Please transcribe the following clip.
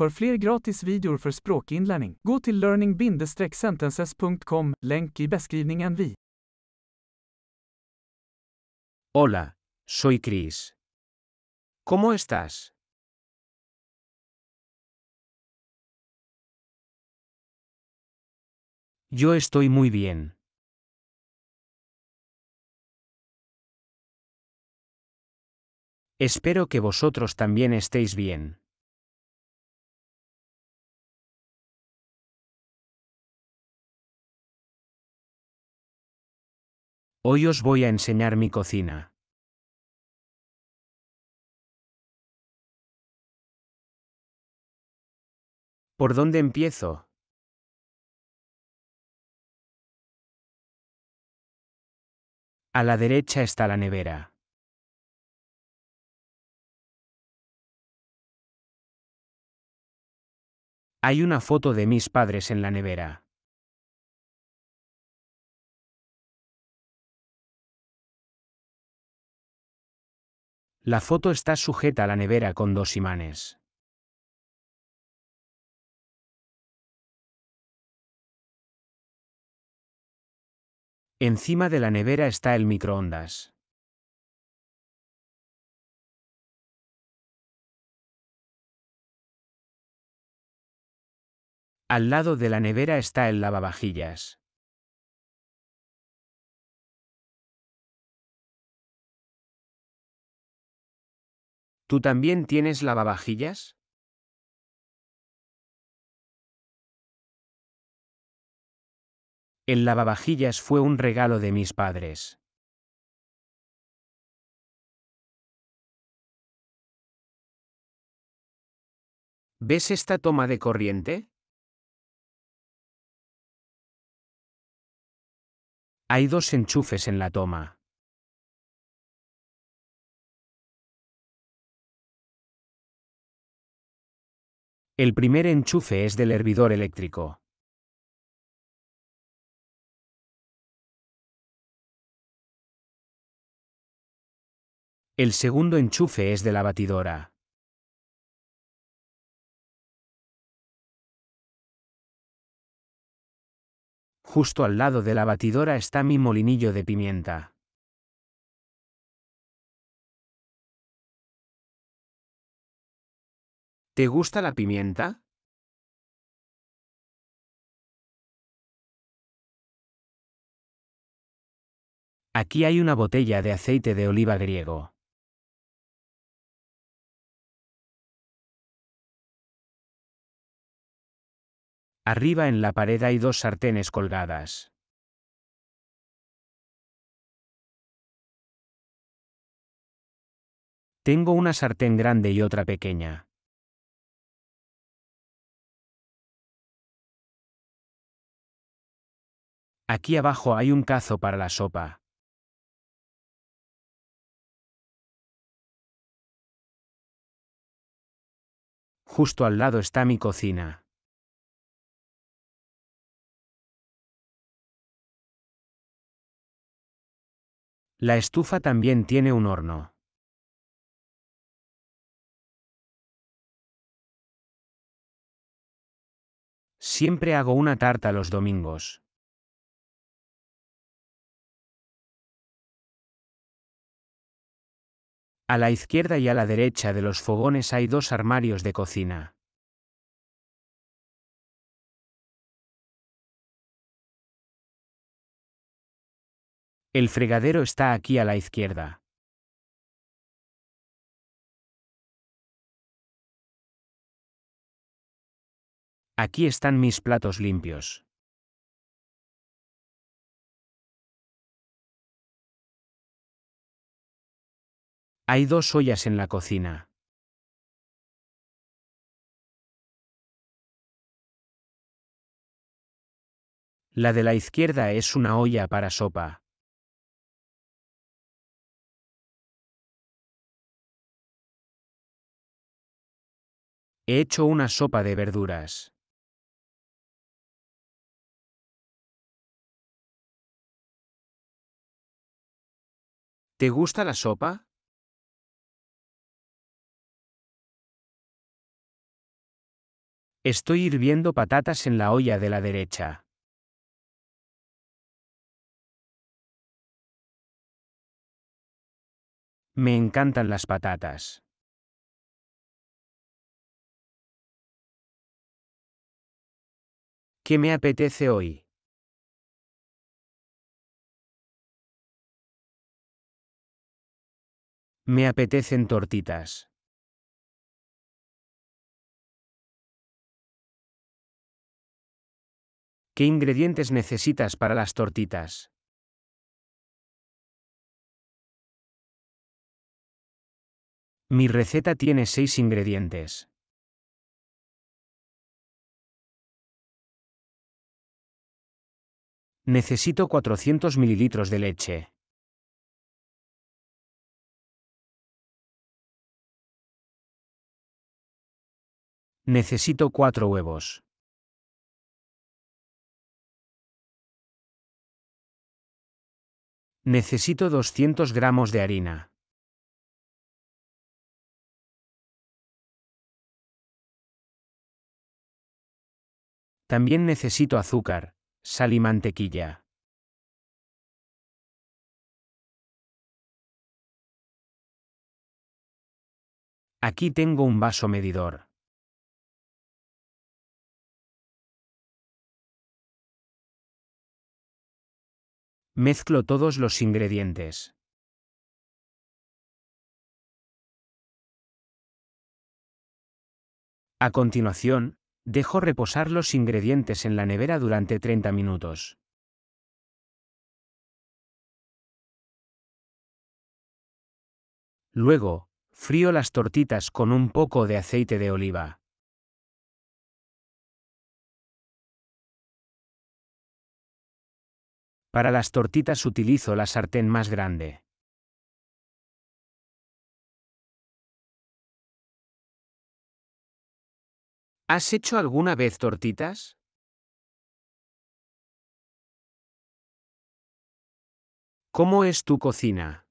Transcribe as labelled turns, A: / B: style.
A: För fler gratis videor för språkinlärning, gå till learning-sentences.com, länk i beskrivningen vid.
B: Hola, soy Chris. ¿Cómo estás? Yo estoy muy bien. Espero que vosotros también estéis bien. Hoy os voy a enseñar mi cocina. ¿Por dónde empiezo? A la derecha está la nevera. Hay una foto de mis padres en la nevera. La foto está sujeta a la nevera con dos imanes. Encima de la nevera está el microondas. Al lado de la nevera está el lavavajillas. ¿Tú también tienes lavavajillas? El lavavajillas fue un regalo de mis padres. ¿Ves esta toma de corriente? Hay dos enchufes en la toma. El primer enchufe es del hervidor eléctrico. El segundo enchufe es de la batidora. Justo al lado de la batidora está mi molinillo de pimienta. ¿Te gusta la pimienta? Aquí hay una botella de aceite de oliva griego. Arriba en la pared hay dos sartenes colgadas. Tengo una sartén grande y otra pequeña. Aquí abajo hay un cazo para la sopa. Justo al lado está mi cocina. La estufa también tiene un horno. Siempre hago una tarta los domingos. A la izquierda y a la derecha de los fogones hay dos armarios de cocina. El fregadero está aquí a la izquierda. Aquí están mis platos limpios. Hay dos ollas en la cocina. La de la izquierda es una olla para sopa. He hecho una sopa de verduras. ¿Te gusta la sopa? Estoy hirviendo patatas en la olla de la derecha. Me encantan las patatas. ¿Qué me apetece hoy? Me apetecen tortitas. ¿Qué ingredientes necesitas para las tortitas? Mi receta tiene seis ingredientes. Necesito 400 mililitros de leche. Necesito cuatro huevos. Necesito 200 gramos de harina. También necesito azúcar, sal y mantequilla. Aquí tengo un vaso medidor. Mezclo todos los ingredientes. A continuación, dejo reposar los ingredientes en la nevera durante 30 minutos. Luego, frío las tortitas con un poco de aceite de oliva. Para las tortitas utilizo la sartén más grande. ¿Has hecho alguna vez tortitas? ¿Cómo es tu cocina?